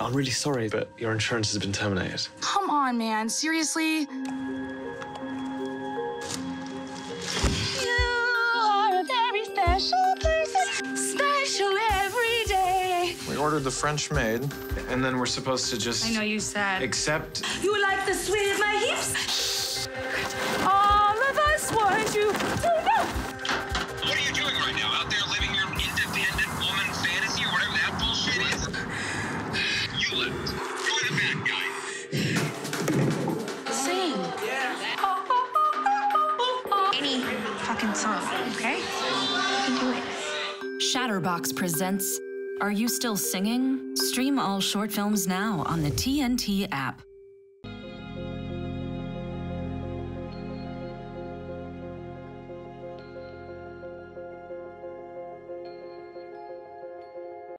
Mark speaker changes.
Speaker 1: I'm really sorry, but your insurance has been terminated.
Speaker 2: Come on, man. Seriously? You are a very special person. Special every day.
Speaker 3: We ordered the French maid, and then we're supposed to just
Speaker 2: I know you said.
Speaker 3: accept.
Speaker 2: You like the sweet of
Speaker 4: song, okay? You can do it.
Speaker 5: Shatterbox presents Are You Still Singing? Stream all short films now on the TNT app.